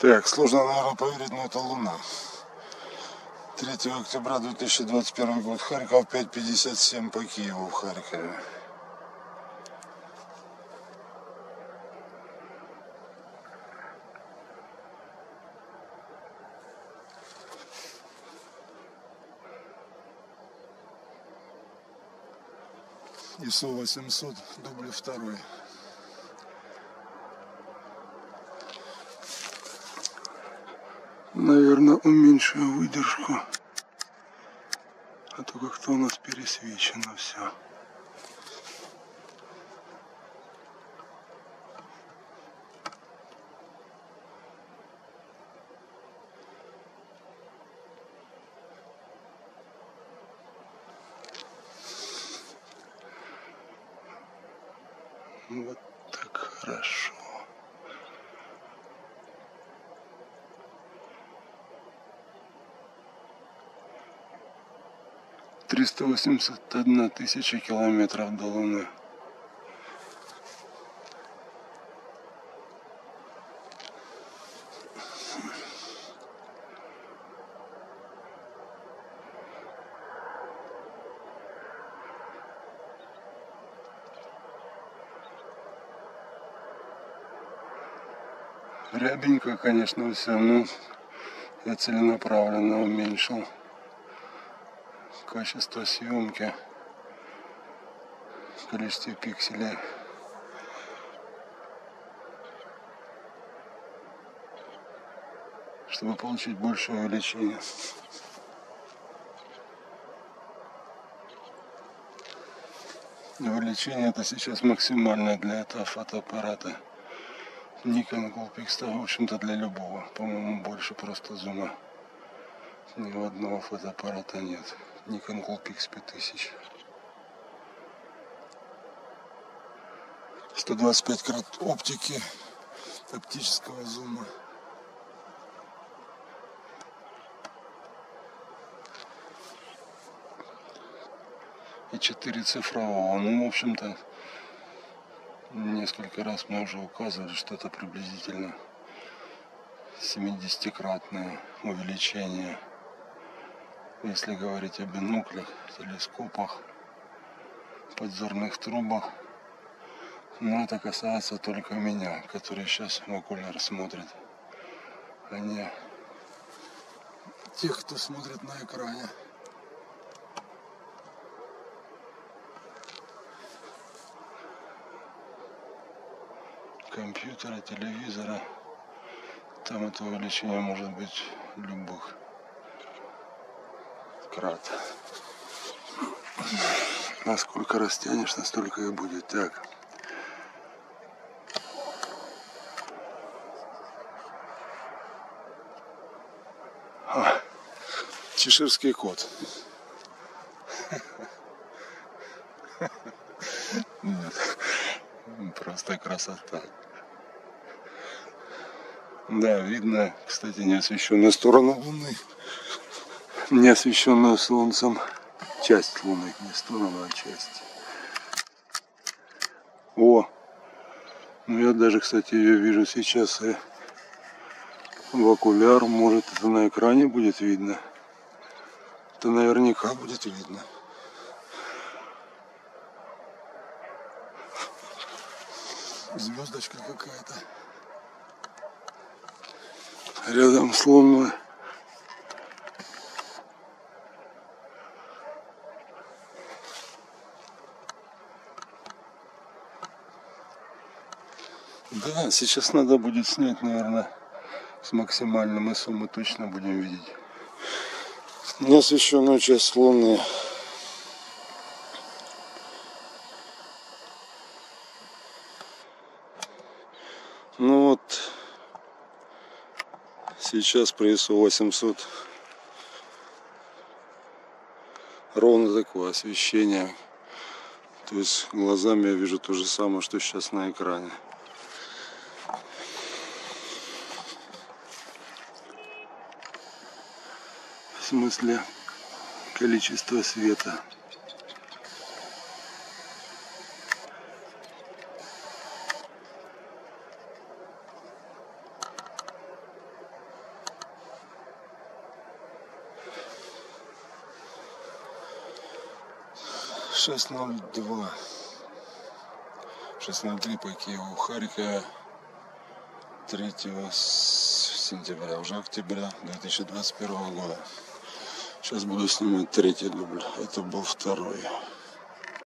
Так, сложно, наверное, поверить, но это Луна. 3 октября 2021 год. Харьков 5.57 по Киеву в Харькове. ИСУ 800, дубль второй. Наверное, уменьшую выдержку. А то как-то у нас пересвечено все. Вот так хорошо. Триста восемьдесят одна тысяча километров до Луны. Рябенько, конечно, все, но я целенаправленно уменьшил качество съемки, количество пикселей. чтобы получить большее увеличение. Увеличение это сейчас максимальное для этого фотоаппарата. Nikon Coolpix, в общем-то для любого. По-моему, больше просто зума. Ни у одного фотоаппарата нет. Nikon Coolpix 5000. 125 крат оптики, оптического зума. И 4 цифрового. Ну, в общем-то, Несколько раз мы уже указывали, что это приблизительно 70-кратное увеличение. Если говорить о биноклях, телескопах, подзорных трубах. Но это касается только меня, который сейчас в окуляр смотрит, а не тех, кто смотрит на экране. компьютера, телевизора. Там это увеличение может быть любых крат. Насколько растянешь, настолько и будет. Так. А, чеширский кот. Нет, просто красота. Да, видно, кстати, неосвещенную сторону Луны. Неосвещенную Солнцем часть Луны. Не сторону, а часть. О! Ну я даже, кстати, ее вижу сейчас и в окуляр. Может это на экране будет видно. Это наверняка будет видно. Звездочка какая-то рядом с Луной. Да, сейчас надо будет снять, наверное, с максимальным ISO мы точно будем видеть. Неосвещенную часть Луны. Ну вот, Сейчас при ISO 800 ровно такое освещение. То есть глазами я вижу то же самое, что сейчас на экране. смысле количества света. Шесть ноль два. 6.03 по Киеву, Харька 3 сентября, уже октября 2021 года. Сейчас буду снимать третий дубль. Это был второй.